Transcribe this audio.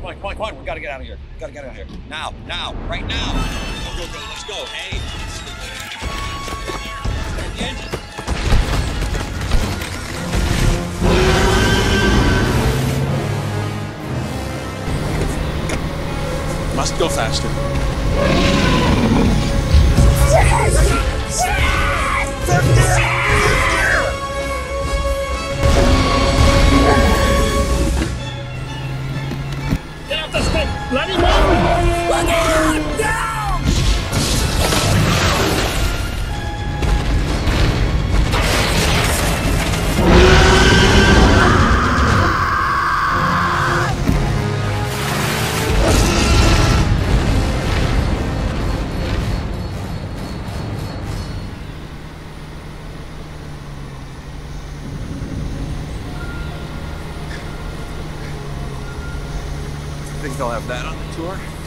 Point, point, point. We gotta get out of here. We gotta get out of here. Now, now, right now. Go, go, go. Let's go. Hey. Start the engine. Must go faster. Think they'll have that on the tour?